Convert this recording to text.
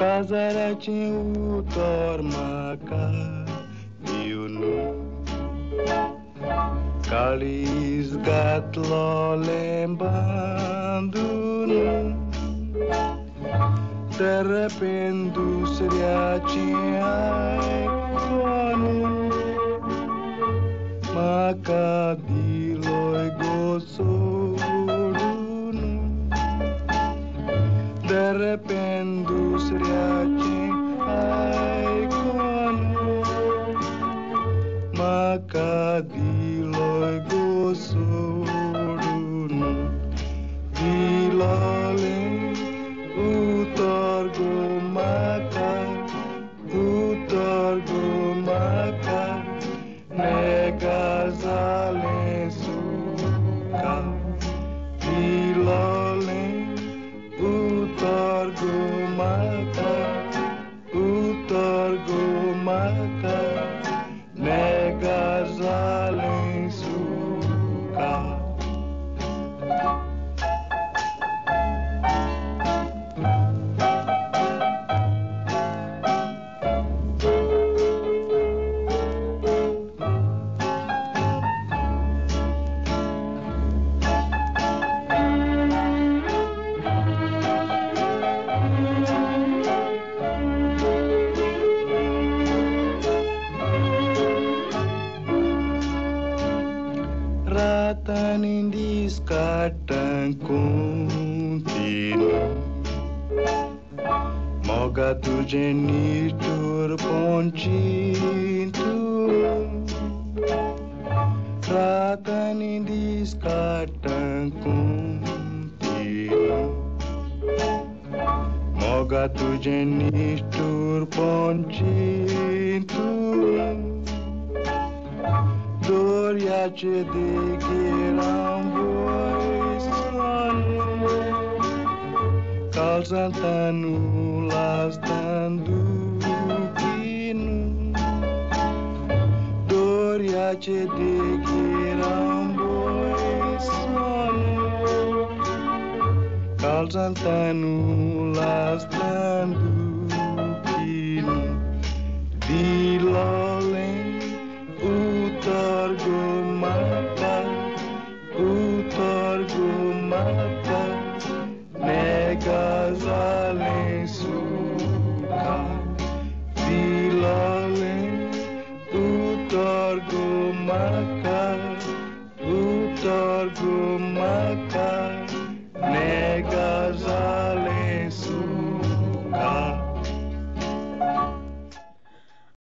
Kazarachi utor maka diunu Kalis gatlo lembando De repente sriachi ai koanu De repente sriachi ai koanu Maka tergumata Ku tergumata tata niin diskatan kuntina. Moga tuje nitur poncintu. Tata niin diskatan kuntina. Moga tuje nitur poncintu. istoria ce dichiram voi slave Ca els altanul els tan duplinu Doria ce dichiram voi slave Ca els altanul els Megazalem